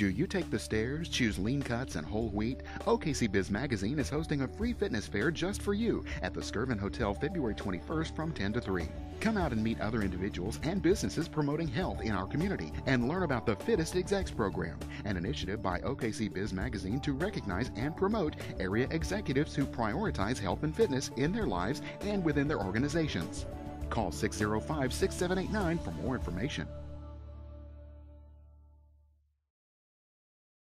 Do you take the stairs, choose lean cuts and whole wheat? OKC Biz Magazine is hosting a free fitness fair just for you at the Skirvin Hotel February 21st from 10 to 3. Come out and meet other individuals and businesses promoting health in our community and learn about the Fittest Execs program, an initiative by OKC Biz Magazine to recognize and promote area executives who prioritize health and fitness in their lives and within their organizations. Call 605 6789 for more information.